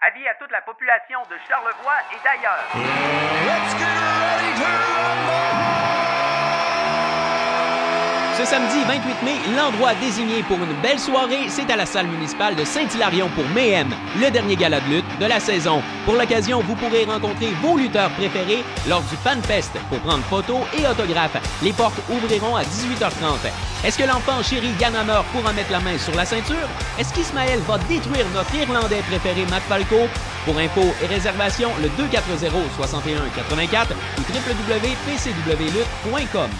Avis à toute la population de Charlevoix et d'ailleurs. Ce samedi 28 mai, l'endroit désigné pour une belle soirée, c'est à la salle municipale de Saint-Hilarion pour Mayhem, le dernier gala de lutte de la saison. Pour l'occasion, vous pourrez rencontrer vos lutteurs préférés lors du FanFest pour prendre photos et autographes. Les portes ouvriront à 18h30. Est-ce que l'enfant chéri Yann pourra mettre la main sur la ceinture? Est-ce qu'Ismaël va détruire notre Irlandais préféré Matt Falco? Pour info et réservation, le 240-6184 ou www.pcwlutte.com.